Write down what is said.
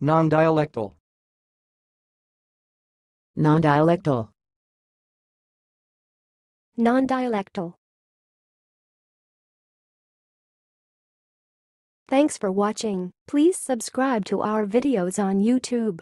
Non-dialectal. Non-dialectal. Non-dialectal. Thanks for watching. Please subscribe to our videos on YouTube.